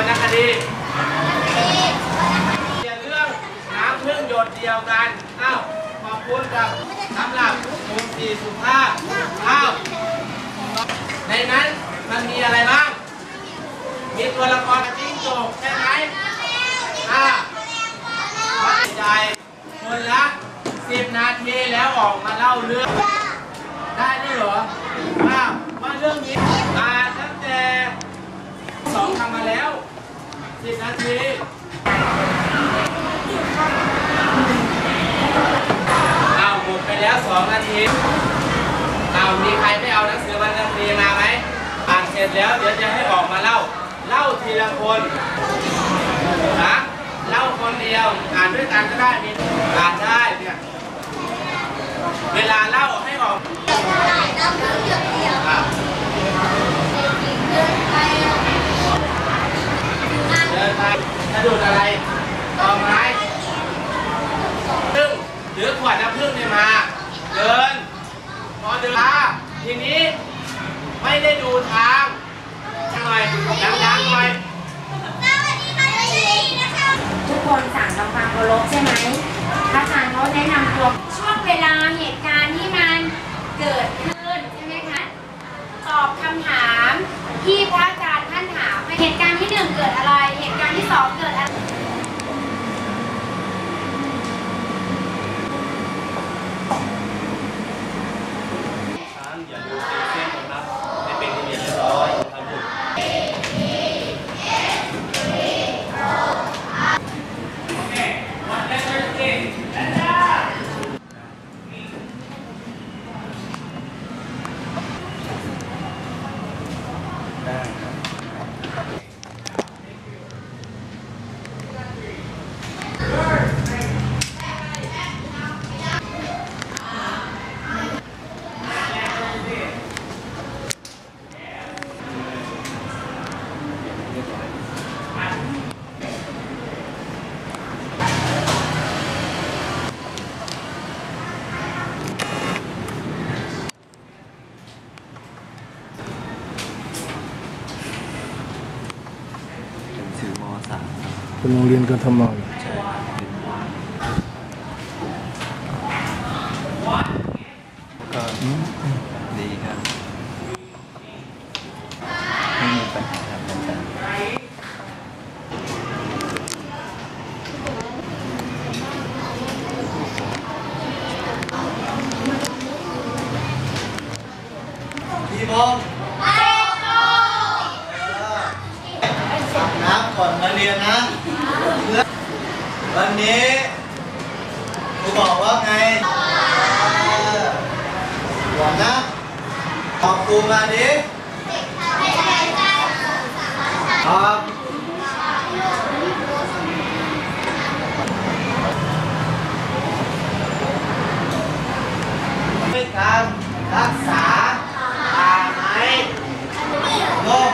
วรรณคดีเรียนเรื่องน้ำพึ่งหยดเดียวกันอ้าวขอบคุณกับสำหรับมุมสีสุภาพอ้าวในนั้นมันมีอะไรบ้าง มีตัวละครจิ้งจกใช่ไหมอ่าวัดใจคนละสิบนาทีแล้วออกมาเล่าเรื่อง ได้ด้วยเหรออ้าวว่าเรื่องนี้ตั้งแต่สองทำมาแล้ว สิบนาทีเอาหมดไปแล้วสองนาทีเอามีใครไม่เอาหนังสือวรรณคดีมาไหมอ่านเสร็จแล้วเดี๋ยวจะให้ออกมาเล่า เล่าทีละคนนะเล่าคนเดียว อ่านด้วยกันก็ได้มีอ่านได้เนี่ยเวลาเล่าให้ออกอะเดินไปสะดุดอะไรตอไม้พึ่งหรือขวดน้ำพึ่งเนี่ยมา เดิน พอเดินมาทีนี้ไม่ได้ดูทางหน่อยดังๆหน่อยทุกคนสั่งทำความเคารพใช่ไหมพระอาจารย์เขาแนะนำตัวช่วงเวลาเหตุการณ์ที่มันเกิดขึ้นใช่ไหมคะ ตอบคำถามที่พระอาจารย์ท่านถาม เหตุการณ์ที่หนึ่งเกิดอะไร เหตุการณ์ที่สองเกิดอะไร ช้างอย่าดูเส้นนะครับให้เป็นระเบียบเรียบร้อยนะครับลูกถือมสาม เป็นโรงเรียนกทมใช่ก็ดีครับไม่มีปัญหาครับอาจารย์พี่บอม ก่อนมาเรียนนะวันนี้ครูบอกว่าไงเออบอกนะบอกครูมาดิครับด้วยการรักษาป่าไม้โลก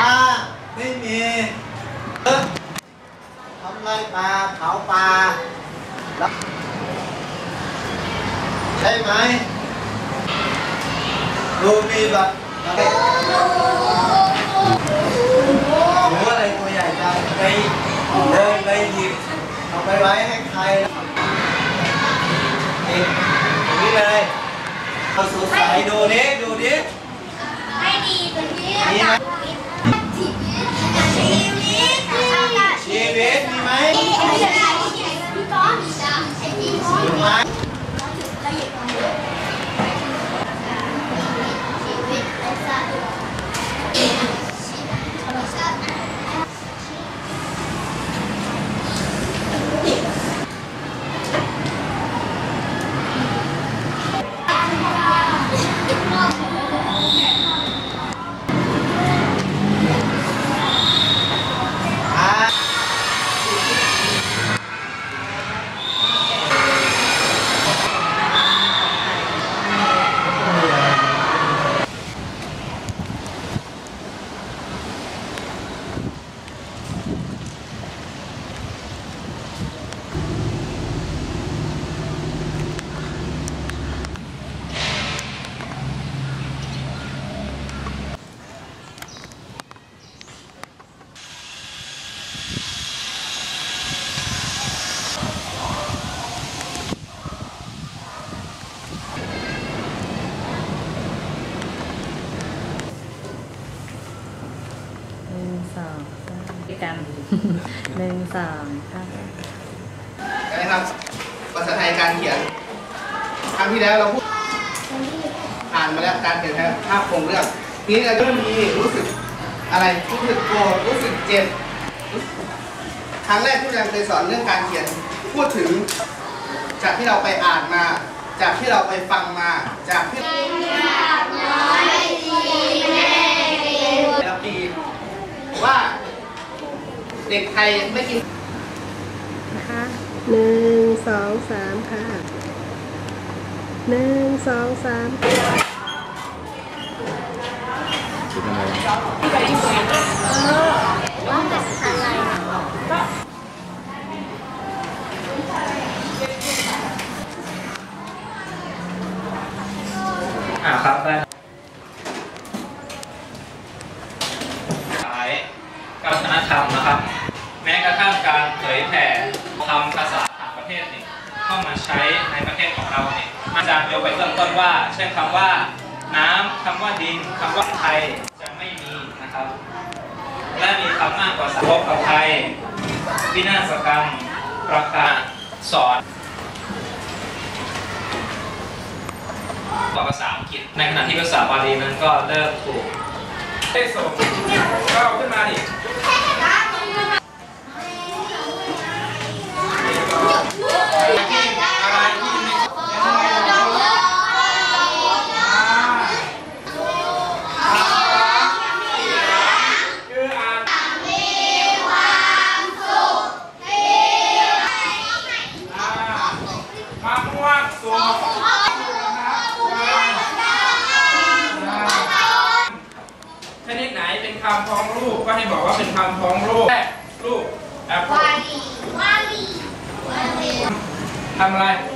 ถ้าไม่มีเอ้อทำไร ปลาเผาปลาใช่ไหมดูมีแบบหนูอะไรตัวใหญ่จังไปเดินไปหยิบเอาไปไว้ให้ใครนี่อย่างนี้เลยเอาสดสดูนี้ดูนี้ ให้ดีเป็นที่ มีไหม ชีวิต ชีวิตมีไหม พี่ก้อนไอ้พี่ก้อน มีไหม อ่า หนึ่งสองค่ะนะครับภาษาไทยการเขียนครั้งที่แล้วเราพูดอ่านมาแล้วการเขียนนะภาพคงเรื่องทีนี้เราจะมีรู้สึกอะไรรู้สึกโกรธรู้สึกเจ็บครั้งแรกที่อาจารย์เคยสอนเรื่องการเขียนพูดถึง จากที่เราไปอ่านมา จากที่เราไปฟังมาจากที่ เด็กไทยไม่กินนะคะหนึ่งสองสามค่ะหนึ่งสองสามอ่าครับได้ขายกับวัฒนธรรมนะครับ ช้ในประเทศของเราเนี่ยอาจารย์ยกไปเบื้องต้นว่า เช่นคำว่า น้ำคำว่าดินคำว่าไทยจะไม่มีนะครับ และมีคำมากกว่าสาวกไทยวินาศกรรมประกาศสอนภาษาอังกฤษในขณะที่ภาษาบาลีนั้นก็เริ่มถูกได้ส่งก็เอาขึ้นมาดิอะไรที่ไม่คืออ่านอ่ามะม่วงสุก ชนิดไหนเป็นคำพ้องรูปก็ให้บอกว่าเป็นคำพ้องรูปแร กรู